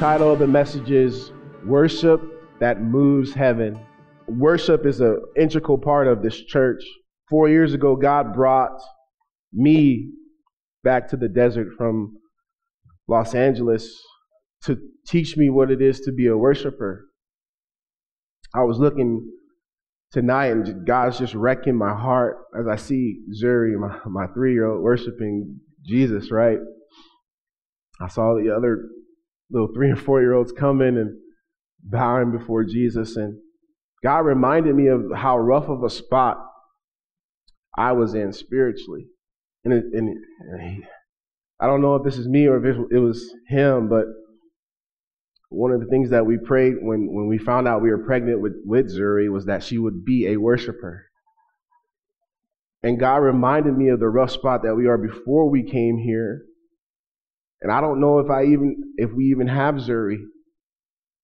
title of the message is Worship That Moves Heaven. Worship is an integral part of this church. Four years ago, God brought me back to the desert from Los Angeles to teach me what it is to be a worshiper. I was looking tonight and God's just wrecking my heart as I see Zuri, my, my three year old, worshiping Jesus, right? I saw the other little three and four year olds coming and bowing before Jesus. And God reminded me of how rough of a spot I was in spiritually. And, it, and, I don't know if this is me or if it was him, but one of the things that we prayed when, when we found out we were pregnant with, with Zuri was that she would be a worshiper. And God reminded me of the rough spot that we are before we came here and I don't know if I even, if we even have Zuri,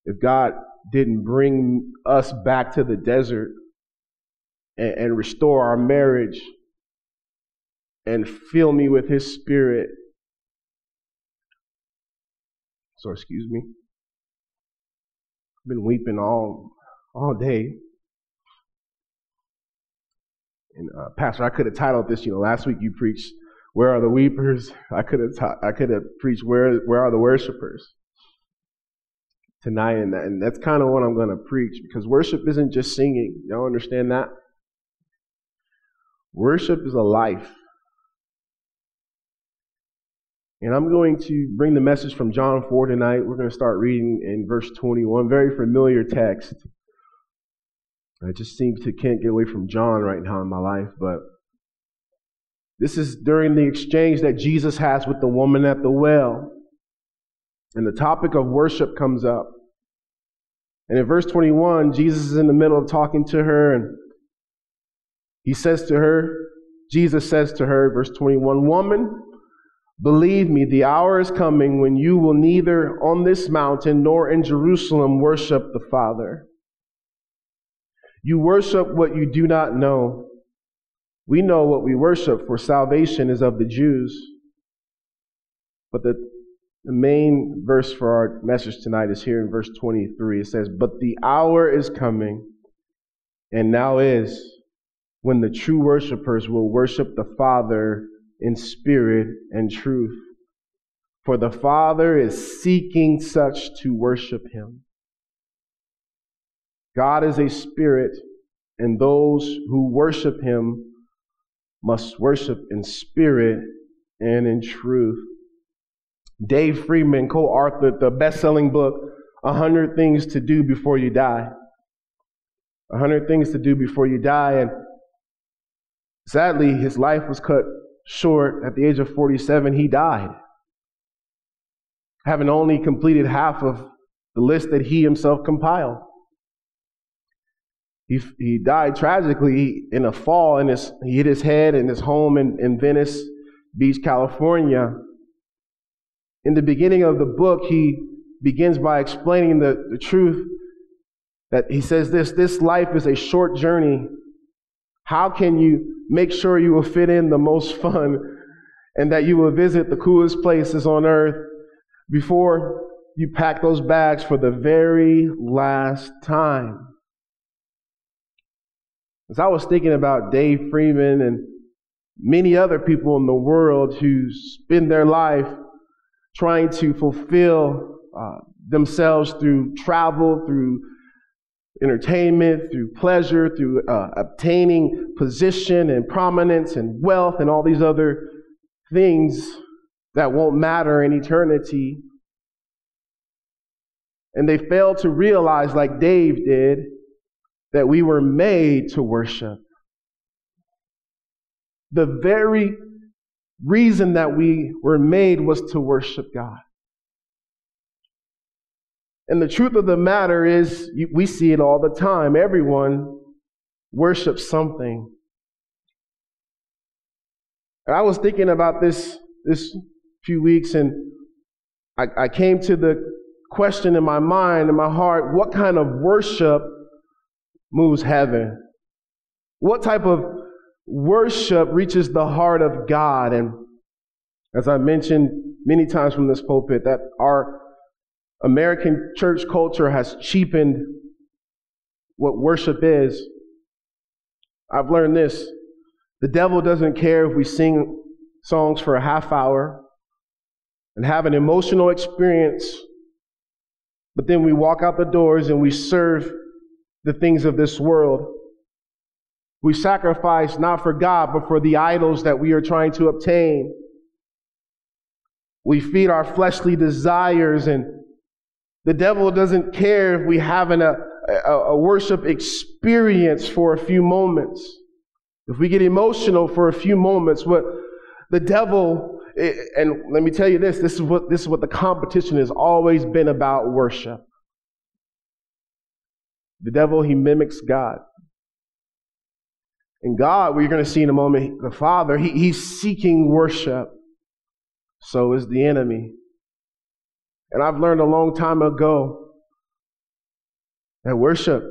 if God didn't bring us back to the desert and, and restore our marriage and fill me with His Spirit. So, excuse me. I've been weeping all, all day. And uh, Pastor, I could have titled this, you know, last week you preached where are the weepers? I could have ta- I could have preached where where are the worshipers tonight, and, that, and that's kind of what I'm going to preach because worship isn't just singing. Y'all understand that? Worship is a life. And I'm going to bring the message from John 4 tonight. We're going to start reading in verse 21, very familiar text. I just seem to can't get away from John right now in my life, but this is during the exchange that Jesus has with the woman at the well. And the topic of worship comes up. And in verse 21, Jesus is in the middle of talking to her, and he says to her, Jesus says to her, verse 21, Woman, believe me, the hour is coming when you will neither on this mountain nor in Jerusalem worship the Father. You worship what you do not know. We know what we worship, for salvation is of the Jews. But the, the main verse for our message tonight is here in verse 23. It says, But the hour is coming, and now is, when the true worshipers will worship the Father in spirit and truth. For the Father is seeking such to worship him. God is a spirit, and those who worship him must worship in spirit and in truth. Dave Freeman co authored the best selling book, 100 Things to Do Before You Die. 100 Things to Do Before You Die. And sadly, his life was cut short. At the age of 47, he died, having only completed half of the list that he himself compiled. He, he died tragically in a fall and his, he hit his head in his home in, in Venice Beach, California. In the beginning of the book, he begins by explaining the, the truth that he says this, this life is a short journey. How can you make sure you will fit in the most fun and that you will visit the coolest places on earth before you pack those bags for the very last time? As I was thinking about Dave Freeman and many other people in the world who spend their life trying to fulfill uh, themselves through travel, through entertainment, through pleasure, through uh, obtaining position and prominence and wealth and all these other things that won't matter in eternity. And they fail to realize, like Dave did, that we were made to worship. The very reason that we were made was to worship God. And the truth of the matter is, we see it all the time. Everyone worships something. And I was thinking about this this few weeks, and I, I came to the question in my mind, in my heart, what kind of worship moves heaven? What type of worship reaches the heart of God? And as I mentioned many times from this pulpit, that our American church culture has cheapened what worship is. I've learned this. The devil doesn't care if we sing songs for a half hour and have an emotional experience, but then we walk out the doors and we serve the things of this world. We sacrifice not for God, but for the idols that we are trying to obtain. We feed our fleshly desires, and the devil doesn't care if we have an, a, a, worship experience for a few moments. If we get emotional for a few moments, what the devil, eh, and let me tell you this, this is what, this is what the competition has always been about worship. The devil, he mimics God. And God, we're going to see in a moment, the Father, he, he's seeking worship. So is the enemy. And I've learned a long time ago that worship,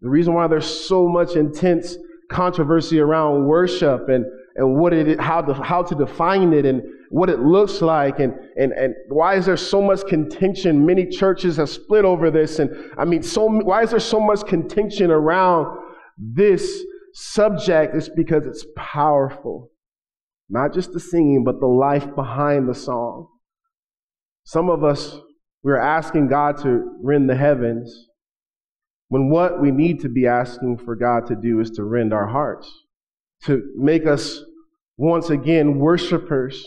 the reason why there's so much intense controversy around worship and, and what it, how to, how to define it and what it looks like and, and, and why is there so much contention? Many churches have split over this. And I mean, so, why is there so much contention around this subject? It's because it's powerful. Not just the singing, but the life behind the song. Some of us, we're asking God to rend the heavens when what we need to be asking for God to do is to rend our hearts, to make us once again worshipers.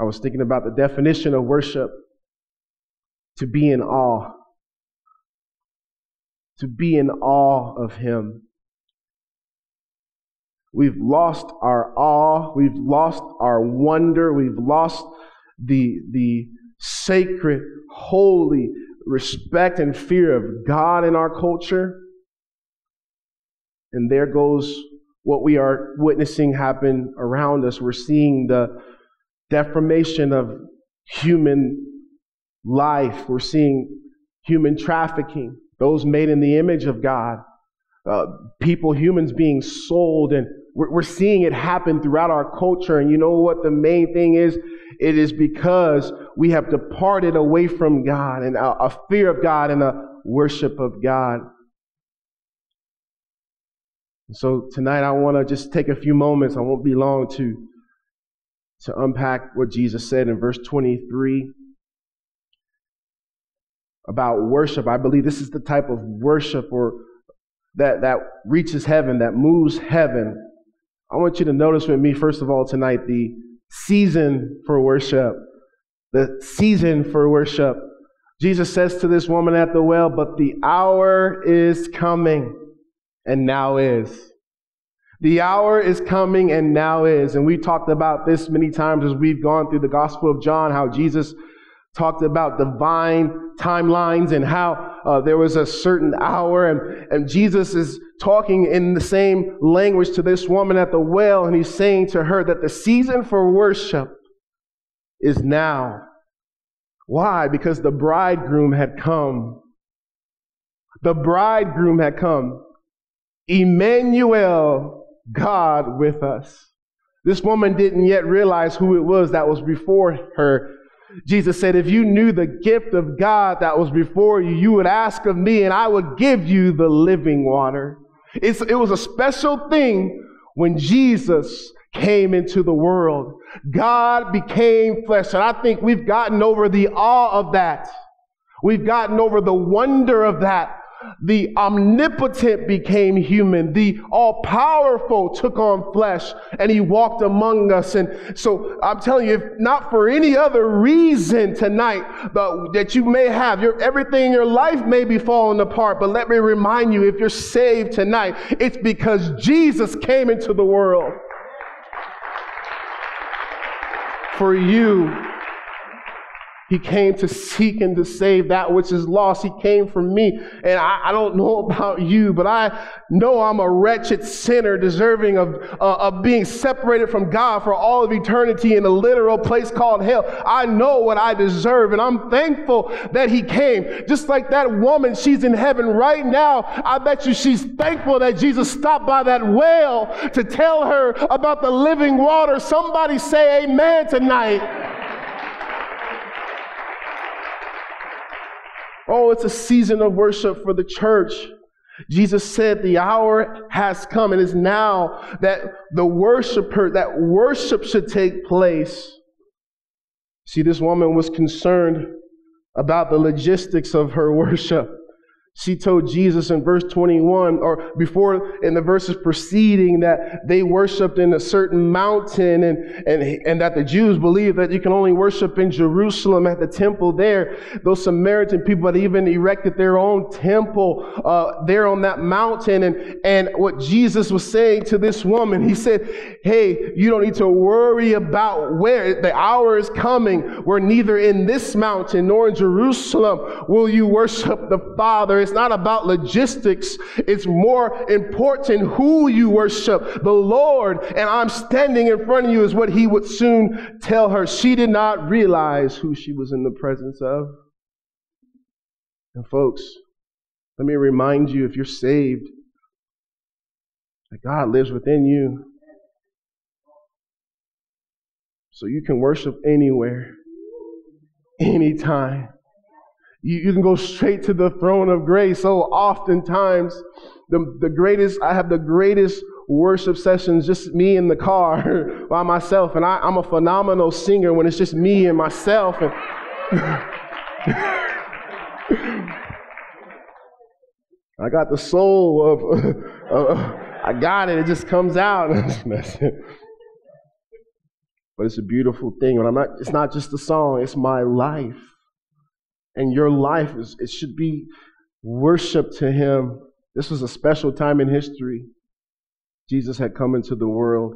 I was thinking about the definition of worship to be in awe, to be in awe of Him. We've lost our awe. We've lost our wonder. We've lost the, the sacred, holy respect and fear of God in our culture. And there goes what we are witnessing happen around us. We're seeing the deformation of human life. We're seeing human trafficking, those made in the image of God, uh, people, humans being sold and we're, we're seeing it happen throughout our culture. And you know what the main thing is? It is because we have departed away from God and a, a fear of God and a worship of God. So tonight I want to just take a few moments. I won't be long to to unpack what Jesus said in verse 23 about worship. I believe this is the type of worship or that that reaches heaven, that moves heaven. I want you to notice with me, first of all, tonight, the season for worship. The season for worship. Jesus says to this woman at the well, but the hour is coming and now is. The hour is coming and now is. And we talked about this many times as we've gone through the Gospel of John, how Jesus talked about divine timelines and how uh, there was a certain hour and, and Jesus is talking in the same language to this woman at the well and he's saying to her that the season for worship is now. Why? Because the bridegroom had come. The bridegroom had come. Emmanuel, God with us. This woman didn't yet realize who it was that was before her Jesus said, If you knew the gift of God that was before you, you would ask of me, and I would give you the living water. It's, it was a special thing when Jesus came into the world. God became flesh. And I think we've gotten over the awe of that. We've gotten over the wonder of that the omnipotent became human. The all powerful took on flesh and he walked among us. And so I'm telling you, if not for any other reason tonight but that you may have, your, everything in your life may be falling apart. But let me remind you, if you're saved tonight, it's because Jesus came into the world for you he came to seek and to save that which is lost. He came for me. And I, I don't know about you, but I know I'm a wretched sinner deserving of, uh, of being separated from God for all of eternity in a literal place called hell. I know what I deserve and I'm thankful that he came. Just like that woman, she's in heaven right now. I bet you she's thankful that Jesus stopped by that well to tell her about the living water. Somebody say amen tonight. Oh, it's a season of worship for the church. Jesus said the hour has come and is now that the worshiper, that worship should take place. See, this woman was concerned about the logistics of her worship. She told Jesus in verse 21, or before in the verses preceding, that they worshiped in a certain mountain and, and, and that the Jews believed that you can only worship in Jerusalem at the temple there. Those Samaritan people had even erected their own temple uh, there on that mountain. And, and what Jesus was saying to this woman, he said, Hey, you don't need to worry about where the hour is coming, where neither in this mountain nor in Jerusalem will you worship the Father. It's not about logistics. It's more important who you worship, the Lord. And I'm standing in front of you is what he would soon tell her. She did not realize who she was in the presence of. And folks, let me remind you if you're saved, that God lives within you. So you can worship anywhere, anytime. You, you can go straight to the throne of grace. So oftentimes, the, the greatest, I have the greatest worship sessions, just me in the car by myself. And I, I'm a phenomenal singer when it's just me and myself. And I got the soul of, uh, I got it. It just comes out. but it's a beautiful thing. When I'm not, it's not just a song, it's my life and your life is it should be worship to him. This was a special time in history. Jesus had come into the world,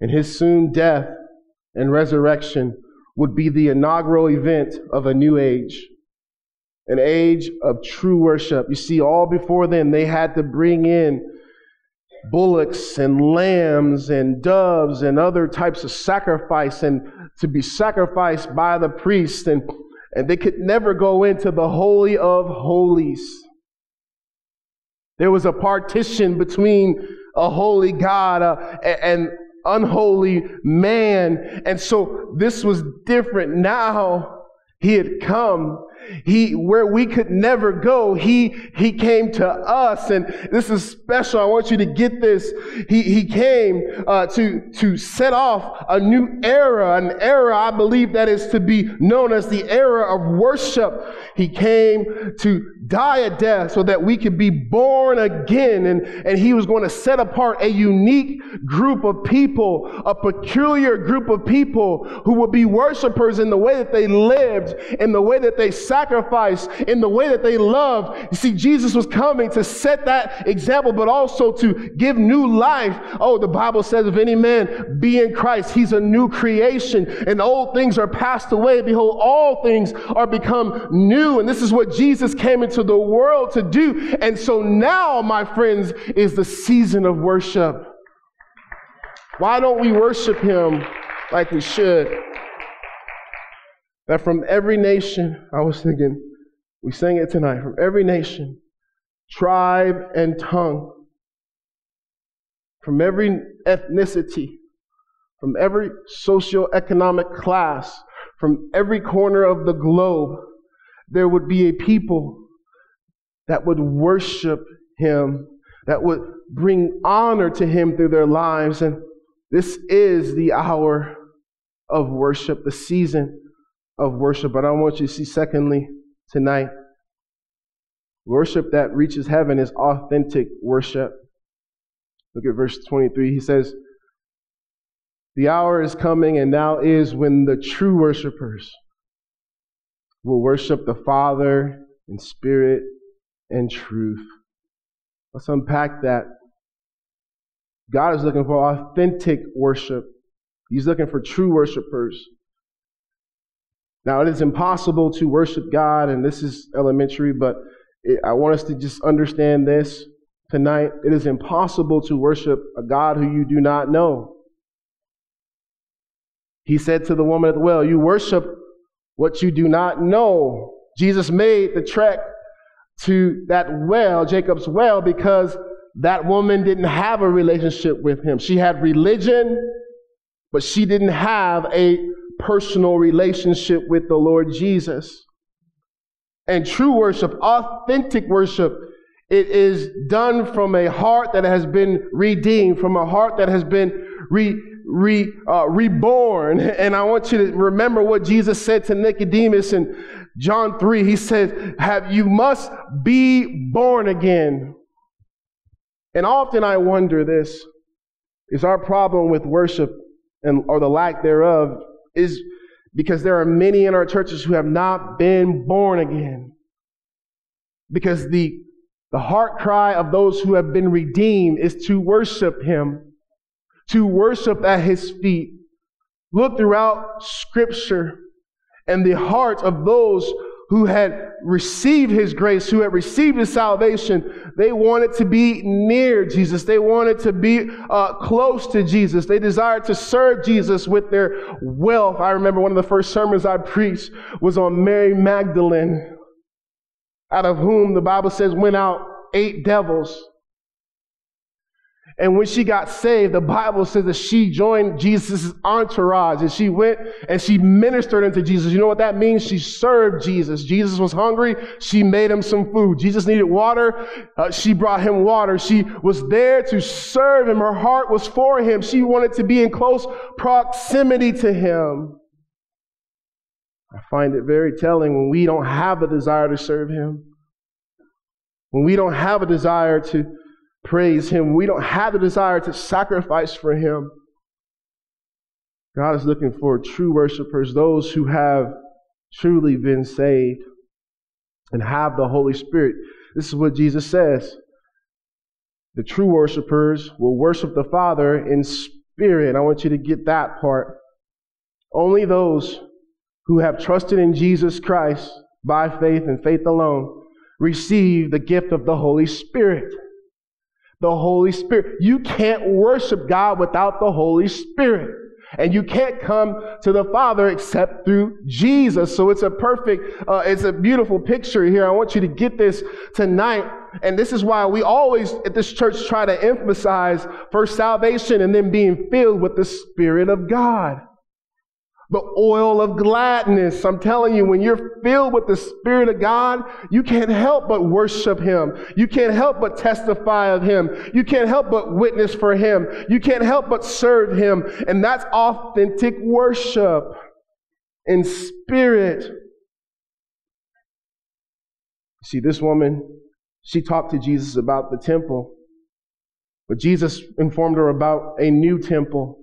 and his soon death and resurrection would be the inaugural event of a new age, an age of true worship. You see, all before then, they had to bring in bullocks and lambs and doves and other types of sacrifice and to be sacrificed by the priest and and they could never go into the Holy of Holies. There was a partition between a holy God uh, and unholy man. And so this was different. Now he had come he, where we could never go, he, he came to us. And this is special. I want you to get this. He, he came, uh, to, to set off a new era, an era I believe that is to be known as the era of worship. He came to die a death so that we could be born again. And, and he was going to set apart a unique group of people, a peculiar group of people who would be worshipers in the way that they lived, in the way that they sacrifice, in the way that they love. You see, Jesus was coming to set that example, but also to give new life. Oh, the Bible says, if any man be in Christ, he's a new creation, and old things are passed away. Behold, all things are become new. And this is what Jesus came into the world to do. And so now, my friends, is the season of worship. Why don't we worship him like we should? That from every nation, I was thinking, we sang it tonight, from every nation, tribe, and tongue, from every ethnicity, from every socioeconomic class, from every corner of the globe, there would be a people that would worship him, that would bring honor to him through their lives. And this is the hour of worship, the season of worship. But I want you to see, secondly, tonight, worship that reaches heaven is authentic worship. Look at verse 23. He says, The hour is coming, and now is when the true worshipers will worship the Father in spirit and truth. Let's unpack that. God is looking for authentic worship. He's looking for true worshipers. Now, it is impossible to worship God, and this is elementary, but I want us to just understand this tonight. It is impossible to worship a God who you do not know. He said to the woman at the well, You worship what you do not know. Jesus made the trek to that well, Jacob's well, because that woman didn't have a relationship with him. She had religion, but she didn't have a personal relationship with the Lord Jesus. And true worship, authentic worship, it is done from a heart that has been redeemed, from a heart that has been re, re, uh, reborn. And I want you to remember what Jesus said to Nicodemus in John 3. He said, have, you must be born again. And often I wonder this, is our problem with worship and, or the lack thereof is because there are many in our churches who have not been born again. Because the, the heart cry of those who have been redeemed is to worship Him, to worship at His feet. Look throughout Scripture and the heart of those who had received his grace, who had received his salvation, they wanted to be near Jesus. They wanted to be uh, close to Jesus. They desired to serve Jesus with their wealth. I remember one of the first sermons I preached was on Mary Magdalene, out of whom the Bible says went out eight devils. And when she got saved, the Bible says that she joined Jesus' entourage and she went and she ministered unto Jesus. You know what that means? She served Jesus. Jesus was hungry. She made him some food. Jesus needed water. Uh, she brought him water. She was there to serve him. Her heart was for him. She wanted to be in close proximity to him. I find it very telling when we don't have a desire to serve him, when we don't have a desire to praise Him, we don't have the desire to sacrifice for Him. God is looking for true worshipers, those who have truly been saved and have the Holy Spirit. This is what Jesus says. The true worshipers will worship the Father in spirit. I want you to get that part. Only those who have trusted in Jesus Christ by faith and faith alone receive the gift of the Holy Spirit the Holy Spirit. You can't worship God without the Holy Spirit. And you can't come to the Father except through Jesus. So it's a perfect, uh, it's a beautiful picture here. I want you to get this tonight. And this is why we always at this church try to emphasize first salvation and then being filled with the Spirit of God the oil of gladness. I'm telling you, when you're filled with the Spirit of God, you can't help but worship Him. You can't help but testify of Him. You can't help but witness for Him. You can't help but serve Him. And that's authentic worship in spirit. See, this woman, she talked to Jesus about the temple, but Jesus informed her about a new temple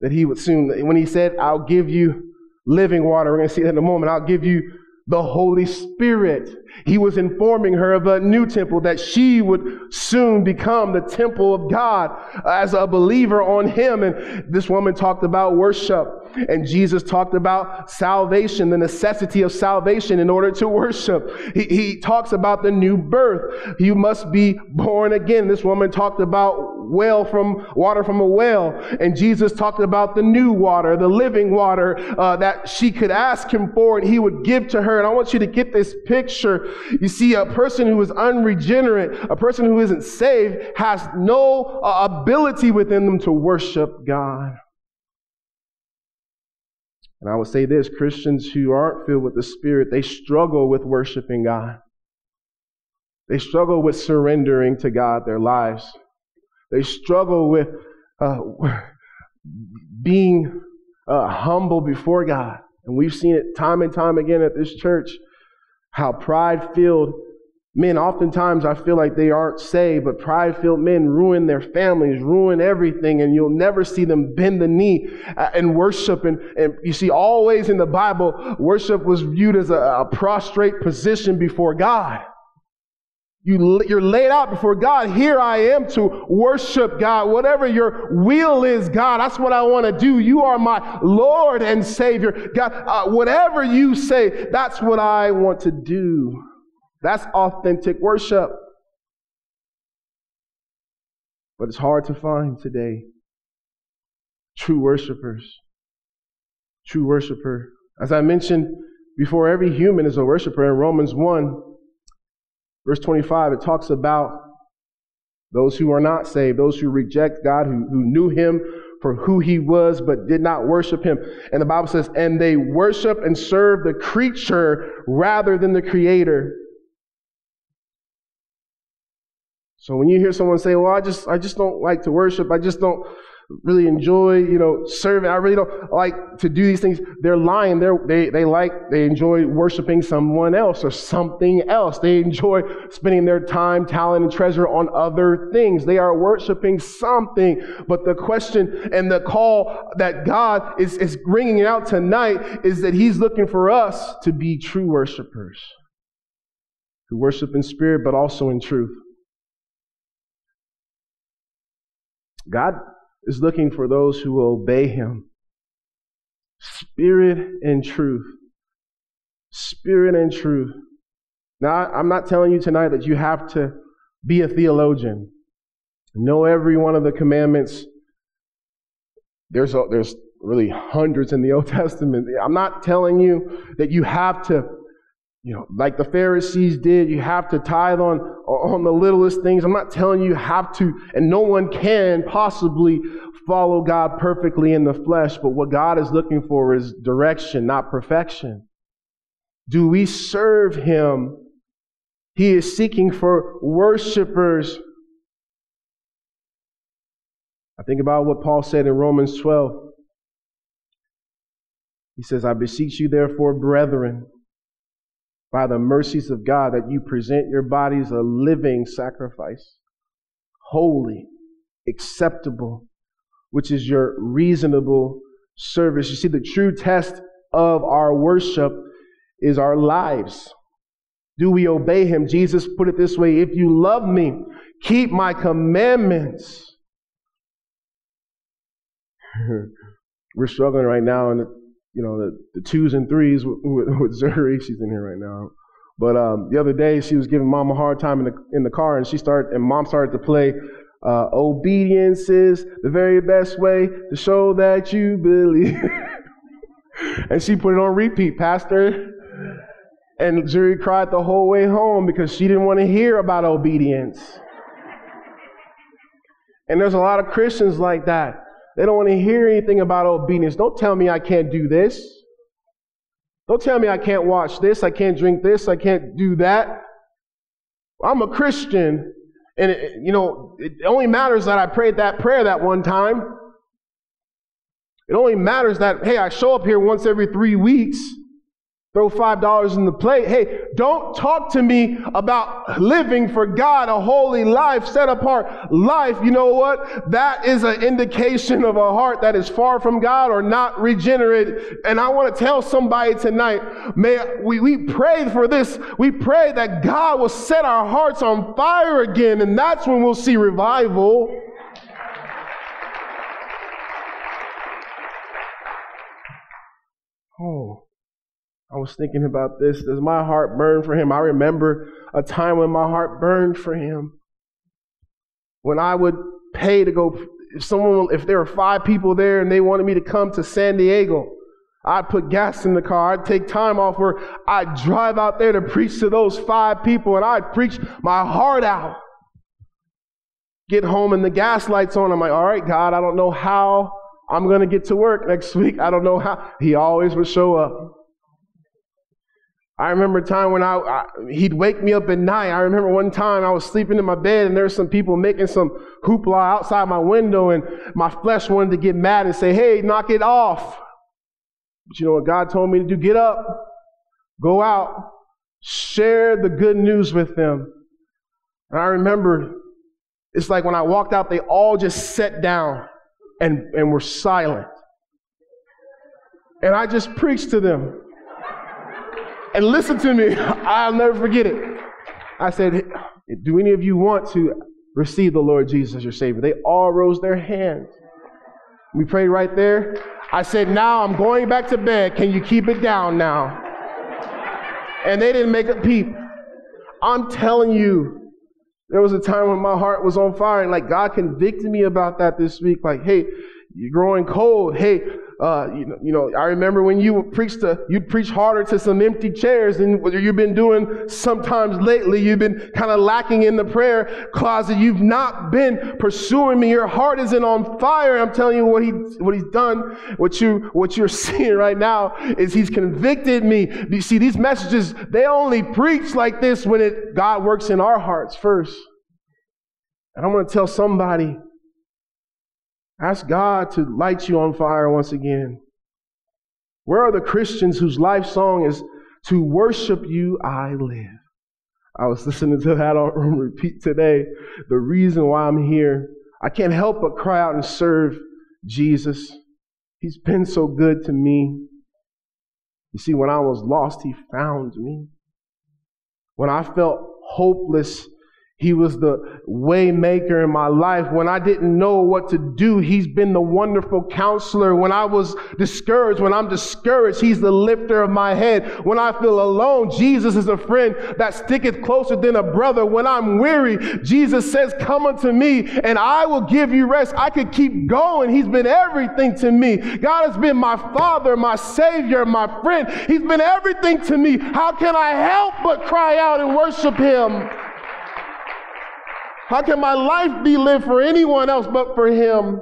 that he would soon, when he said, I'll give you living water, we're going to see that in a moment, I'll give you the Holy Spirit. He was informing her of a new temple that she would soon become the temple of God as a believer on Him. And this woman talked about worship. And Jesus talked about salvation, the necessity of salvation in order to worship. He, he talks about the new birth. You must be born again. This woman talked about well from water from a well. And Jesus talked about the new water, the living water uh, that she could ask him for and he would give to her. And I want you to get this picture. You see, a person who is unregenerate, a person who isn't saved, has no uh, ability within them to worship God. And I would say this Christians who aren't filled with the Spirit, they struggle with worshiping God. They struggle with surrendering to God their lives. They struggle with uh, being uh, humble before God. And we've seen it time and time again at this church how pride filled men, oftentimes I feel like they aren't saved, but pride filled men ruin their families, ruin everything, and you'll never see them bend the knee uh, and worship. And, and you see, always in the Bible, worship was viewed as a, a prostrate position before God. You, you're laid out before God. Here I am to worship God. Whatever your will is, God, that's what I want to do. You are my Lord and Savior. God, uh, whatever you say, that's what I want to do. That's authentic worship. But it's hard to find today. True worshipers. True worshiper. As I mentioned before, every human is a worshiper in Romans 1. Verse 25, it talks about those who are not saved, those who reject God, who, who knew Him for who he was, but did not worship him. And the Bible says, and they worship and serve the creature rather than the creator. So when you hear someone say, well, I just, I just don't like to worship. I just don't, really enjoy, you know, serving. I really don't like to do these things. They're lying. They're, they, they like, they enjoy worshiping someone else or something else. They enjoy spending their time, talent, and treasure on other things. They are worshiping something. But the question and the call that God is, is bringing out tonight is that He's looking for us to be true worshipers who worship in spirit, but also in truth. God is looking for those who will obey him. Spirit and truth. Spirit and truth. Now, I'm not telling you tonight that you have to be a theologian, know every one of the commandments. There's, a, there's really hundreds in the Old Testament. I'm not telling you that you have to you know, like the Pharisees did, you have to tithe on, on the littlest things. I'm not telling you you have to, and no one can possibly follow God perfectly in the flesh, but what God is looking for is direction, not perfection. Do we serve Him? He is seeking for worshipers. I think about what Paul said in Romans 12. He says, I beseech you, therefore, brethren, by the mercies of God that you present your bodies a living sacrifice, holy, acceptable, which is your reasonable service. You see, the true test of our worship is our lives. Do we obey him? Jesus put it this way if you love me, keep my commandments. We're struggling right now, and you know, the, the twos and threes with, with, Zuri. She's in here right now. But um, the other day, she was giving mom a hard time in the in the car, and she started and mom started to play. Uh, obedience is the very best way to show that you believe. and she put it on repeat, Pastor. And Zuri cried the whole way home because she didn't want to hear about obedience. And there's a lot of Christians like that. They don't want to hear anything about obedience. Don't tell me I can't do this. Don't tell me I can't watch this, I can't drink this, I can't do that. I'm a Christian, and it, you know, it only matters that I prayed that prayer that one time. It only matters that, hey, I show up here once every three weeks Throw $5 in the plate. Hey, don't talk to me about living for God, a holy life, set apart life. You know what? That is an indication of a heart that is far from God or not regenerate. And I want to tell somebody tonight, may we, we pray for this. We pray that God will set our hearts on fire again. And that's when we'll see revival. Oh. I was thinking about this. Does my heart burn for him? I remember a time when my heart burned for him. When I would pay to go, if someone, if there were five people there and they wanted me to come to San Diego, I'd put gas in the car. I'd take time off where I'd drive out there to preach to those five people and I'd preach my heart out. Get home and the gas lights on. I'm like, all right, God, I don't know how I'm going to get to work next week. I don't know how. He always would show up. I remember a time when I, I, he'd wake me up at night. I remember one time I was sleeping in my bed and there were some people making some hoopla outside my window and my flesh wanted to get mad and say, "Hey, knock it off." But you know what God told me to do? Get up, go out, share the good news with them. And I remember it's like when I walked out, they all just sat down and, and were silent. And I just preached to them. And listen to me, I'll never forget it. I said, Do any of you want to receive the Lord Jesus as your Savior? They all rose their hands. We prayed right there. I said, Now I'm going back to bed. Can you keep it down now? And they didn't make a peep. I'm telling you, there was a time when my heart was on fire, and like God convicted me about that this week. Like, hey, you're growing cold. Hey, uh, you, know, you know, I remember when you preached to, you'd preach harder to some empty chairs than what you've been doing sometimes lately. You've been kind of lacking in the prayer closet. You've not been pursuing me. Your heart isn't on fire. I'm telling you what he, what he's done. What you, what you're seeing right now is he's convicted me. You see, these messages, they only preach like this when it, God works in our hearts first. And I'm going to tell somebody, ask God to light you on fire once again. Where are the Christians whose life song is, To worship you I live? I was listening to that on repeat today. The reason why I'm here, I can't help but cry out and serve Jesus. He's been so good to me. You see, when I was lost, He found me. When I felt hopeless, he was the waymaker in my life. When I didn't know what to do, he's been the wonderful counselor. When I was discouraged, when I'm discouraged, he's the lifter of my head. When I feel alone, Jesus is a friend that sticketh closer than a brother. When I'm weary, Jesus says, come unto me and I will give you rest. I could keep going. He's been everything to me. God has been my father, my savior, my friend. He's been everything to me. How can I help but cry out and worship him? How can my life be lived for anyone else but for him?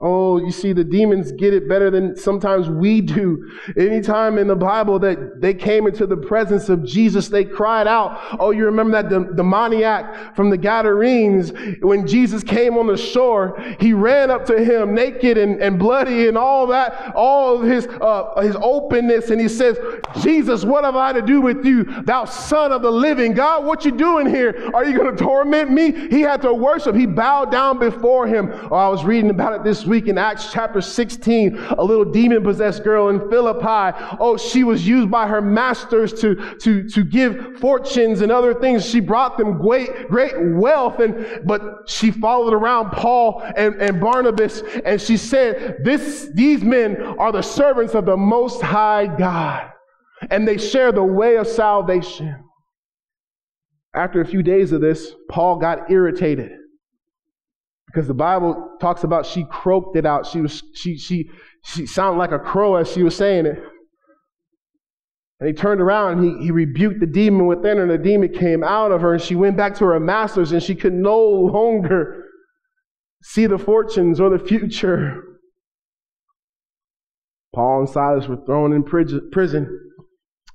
Oh, you see, the demons get it better than sometimes we do. Anytime in the Bible that they came into the presence of Jesus, they cried out. Oh, you remember that the demoniac from the Gadarenes, when Jesus came on the shore, he ran up to him naked and, and bloody and all that, all of his, uh, his openness. And he says, Jesus, what have I to do with you, thou son of the living God? What you doing here? Are you going to torment me? He had to worship. He bowed down before him. Oh, I was reading about it this week in Acts chapter 16, a little demon possessed girl in Philippi. Oh, she was used by her masters to, to, to give fortunes and other things. She brought them great, great wealth. And, but she followed around Paul and, and Barnabas and she said, this, these men are the servants of the most high God and they share the way of salvation. After a few days of this, Paul got irritated because the Bible talks about she croaked it out. She was she she she sounded like a crow as she was saying it. And he turned around and he, he rebuked the demon within her, and the demon came out of her, and she went back to her masters, and she could no longer see the fortunes or the future. Paul and Silas were thrown in prison.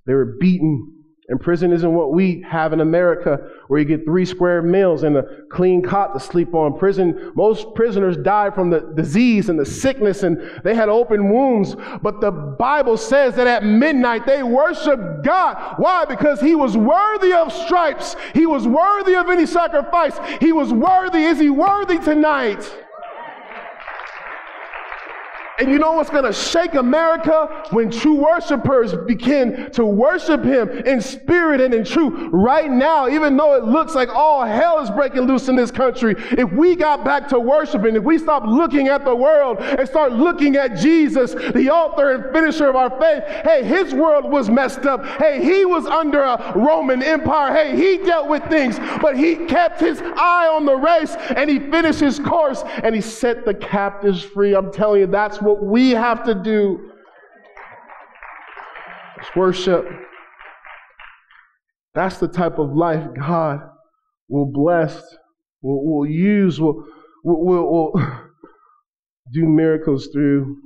They were beaten and prison isn't what we have in America, where you get three square meals and a clean cot to sleep on. Prison, most prisoners died from the disease and the sickness, and they had open wounds. But the Bible says that at midnight they worshiped God. Why? Because He was worthy of stripes. He was worthy of any sacrifice. He was worthy. Is He worthy tonight? And you know what's going to shake America? When true worshipers begin to worship Him in spirit and in truth. Right now, even though it looks like all hell is breaking loose in this country, if we got back to worshiping, if we stop looking at the world and start looking at Jesus, the author and finisher of our faith, hey, His world was messed up. Hey, He was under a Roman Empire. Hey, He dealt with things, but He kept His eye on the race and He finished His course and He set the captives free. I'm telling you, that's what we have to do. It's worship. That's the type of life God will bless, will, will use, will, will, will do miracles through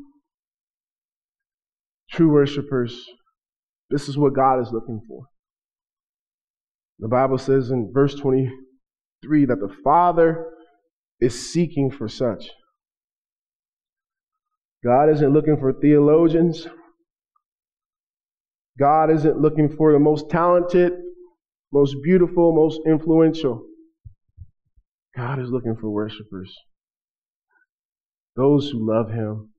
true worshipers. This is what God is looking for. The Bible says in verse 23 that the Father is seeking for such. God isn't looking for theologians. God isn't looking for the most talented, most beautiful, most influential. God is looking for worshipers. Those who love Him,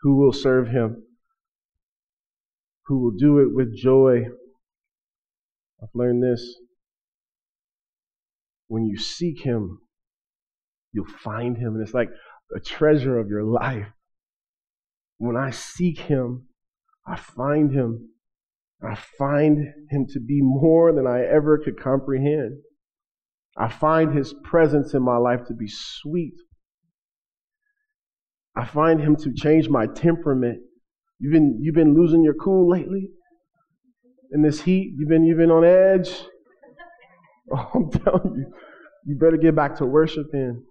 who will serve Him, who will do it with joy. I've learned this. When you seek Him, you'll find Him. And it's like a treasure of your life. When I seek Him, I find Him. I find Him to be more than I ever could comprehend. I find His presence in my life to be sweet. I find him to change my temperament. You've been, you've been losing your cool lately? In this heat, you've been, you've been on edge? Oh, I'm telling you, you better get back to worshiping.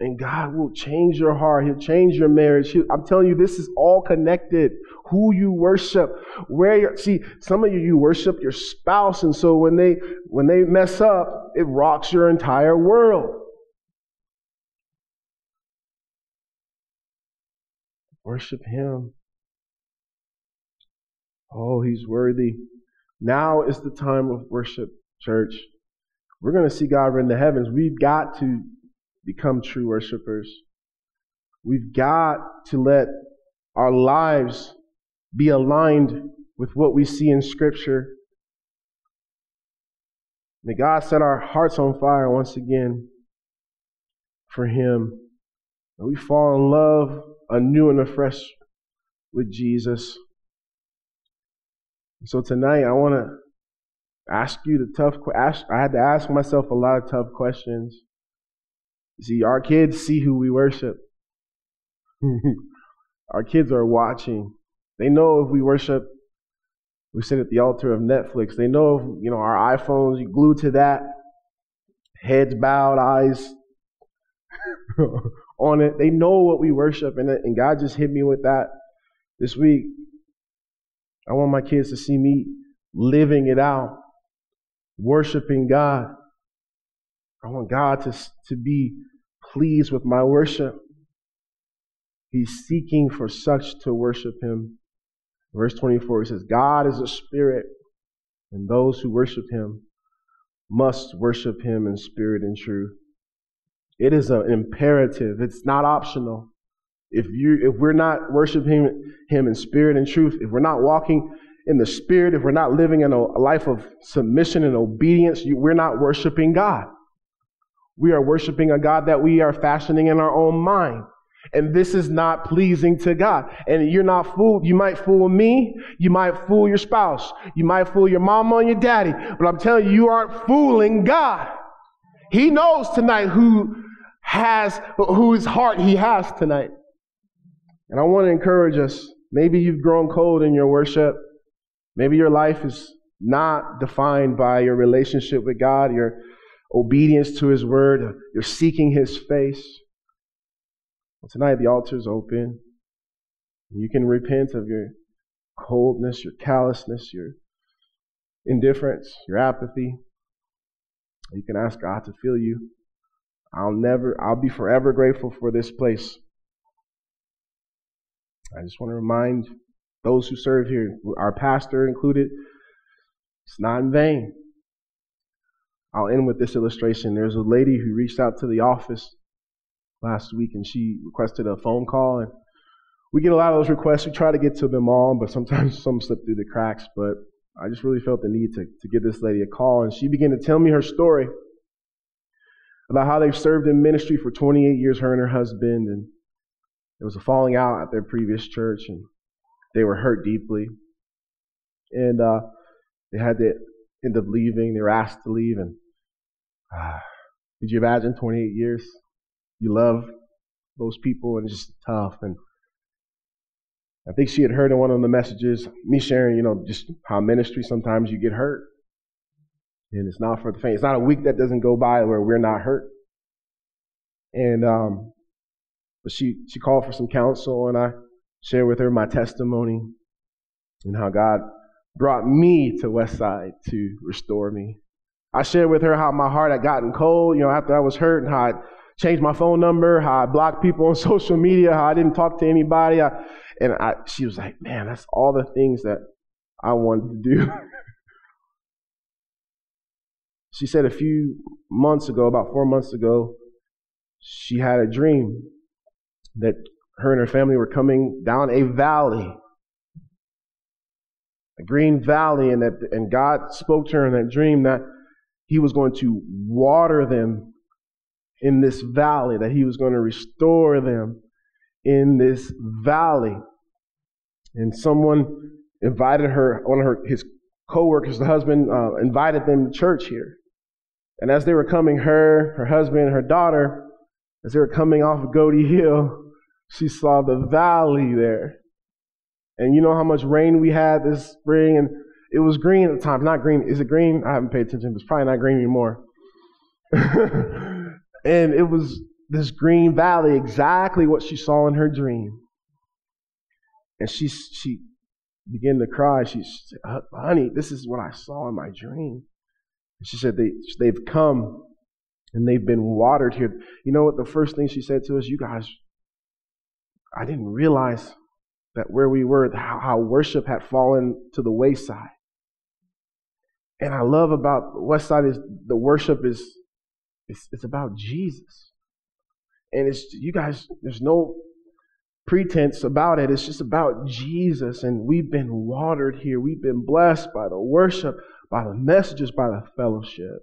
And God will change your heart. He'll change your marriage. He'll, I'm telling you, this is all connected. Who you worship, where you see, some of you, you worship your spouse. And so when they, when they mess up, it rocks your entire world. Worship Him. Oh, He's worthy. Now is the time of worship, church. We're going to see God in the heavens. We've got to become true worshipers. We've got to let our lives be aligned with what we see in Scripture. May God set our hearts on fire once again for Him. May we fall in love anew and afresh with Jesus. So tonight, I want to ask you the tough. Ask, I had to ask myself a lot of tough questions. See, our kids see who we worship. our kids are watching. They know if we worship, we sit at the altar of Netflix. They know if, you know, our iPhones, you glue to that, heads bowed, eyes on it. They know what we worship, and, and God just hit me with that this week. I want my kids to see me living it out, worshiping God. I want God to, to be pleased with my worship. He's seeking for such to worship Him. Verse 24, he says, God is a spirit, and those who worship Him must worship Him in spirit and truth. It is an imperative. It's not optional. If you if we're not worshiping him in spirit and truth, if we're not walking in the spirit, if we're not living in a life of submission and obedience, you, we're not worshiping God. We are worshiping a God that we are fashioning in our own mind. And this is not pleasing to God. And you're not fooled. You might fool me. You might fool your spouse. You might fool your mama and your daddy. But I'm telling you, you aren't fooling God. He knows tonight who has, whose heart he has tonight. And I want to encourage us. Maybe you've grown cold in your worship. Maybe your life is not defined by your relationship with God, your obedience to his word, you're seeking his face. Well, tonight the altar is open. You can repent of your coldness, your callousness, your indifference, your apathy. You can ask God to fill you. I'll never, I'll be forever grateful for this place. I just want to remind those who serve here, our pastor included, it's not in vain. I'll end with this illustration. There's a lady who reached out to the office last week and she requested a phone call. And we get a lot of those requests. We try to get to them all, but sometimes some slip through the cracks. But I just really felt the need to, to give this lady a call. And she began to tell me her story about how they've served in ministry for 28 years, her and her husband, and there was a falling out at their previous church, and they were hurt deeply. And uh, they had to end up leaving. They were asked to leave, and uh, did you imagine 28 years? You love those people, and it's just tough. And I think she had heard in one of the messages me sharing, you know, just how ministry sometimes you get hurt. And it's not for the faint. It's not a week that doesn't go by where we're not hurt. And um, but she she called for some counsel, and I shared with her my testimony and how God brought me to Westside to restore me. I shared with her how my heart had gotten cold, you know, after I was hurt, and how I changed my phone number, how I blocked people on social media, how I didn't talk to anybody. I, and I, she was like, "Man, that's all the things that I wanted to do." She said a few months ago, about four months ago, she had a dream that her and her family were coming down a valley, a green valley, and that and God spoke to her in that dream that He was going to water them in this valley, that He was going to restore them in this valley. And someone invited her, one of her his co-workers, the husband, uh, invited them to church here. And as they were coming, her, her husband, her daughter, as they were coming off of Godde Hill, She saw the valley there. And you know how much rain we had this spring? And it was green at the time. Not green. Is it green? I haven't paid attention. It's probably not green anymore. and it was this green valley, exactly what she saw in her dream. And she, she began to cry. She said, Honey, this is what I saw in my dream. And she said, they, They've come and they've been watered here. You know what? The first thing she said to us, You guys, I didn't realize that where we were, how, how worship had fallen to the wayside. And I love about Westside is the worship is it's, it's about Jesus. And it's you guys, there's no pretense about it. It's just about Jesus. And we've been watered here. We've been blessed by the worship, by the messages, by the fellowship.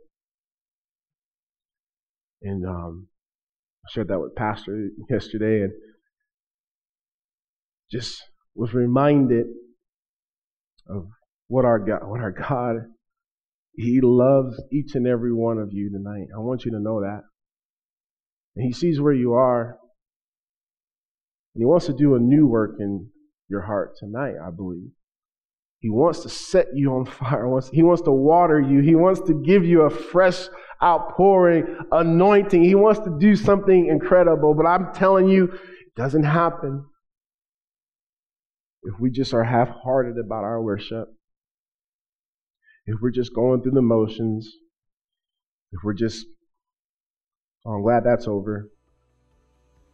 And um, I shared that with Pastor yesterday and just was reminded of what our God, what our God, He loves each and every one of you tonight. I want you to know that. And He sees where you are. And He wants to do a new work in your heart tonight, I believe. He wants to set you on fire. He wants to water you. He wants to give you a fresh outpouring anointing. He wants to do something incredible. But I'm telling you, it doesn't happen if we just are half hearted about our worship. If we're just going through the motions. If we're just, oh, I'm glad that's over.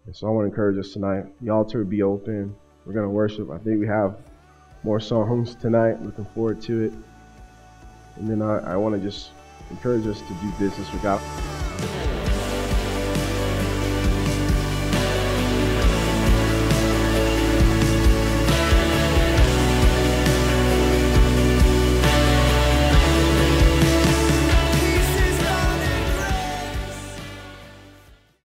And so I want to encourage us tonight. The altar be open. We're going to worship. I think we have more songs tonight. Looking forward to it. And then I, I want to just encourage us to do business with God.